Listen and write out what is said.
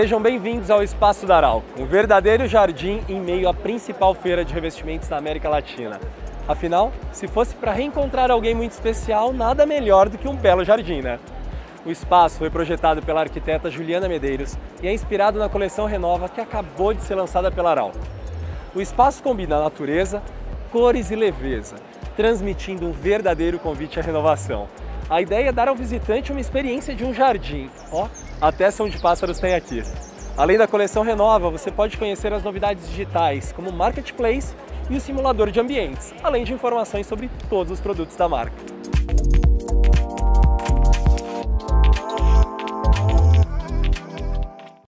Sejam bem-vindos ao Espaço Daral, um verdadeiro jardim em meio à principal feira de revestimentos da América Latina. Afinal, se fosse para reencontrar alguém muito especial, nada melhor do que um belo jardim, né? O espaço foi projetado pela arquiteta Juliana Medeiros e é inspirado na coleção Renova que acabou de ser lançada pela Aral. O espaço combina natureza, cores e leveza, transmitindo um verdadeiro convite à renovação. A ideia é dar ao visitante uma experiência de um jardim. Ó, até som de pássaros tem aqui. Além da coleção Renova, você pode conhecer as novidades digitais, como o Marketplace e o simulador de ambientes, além de informações sobre todos os produtos da marca.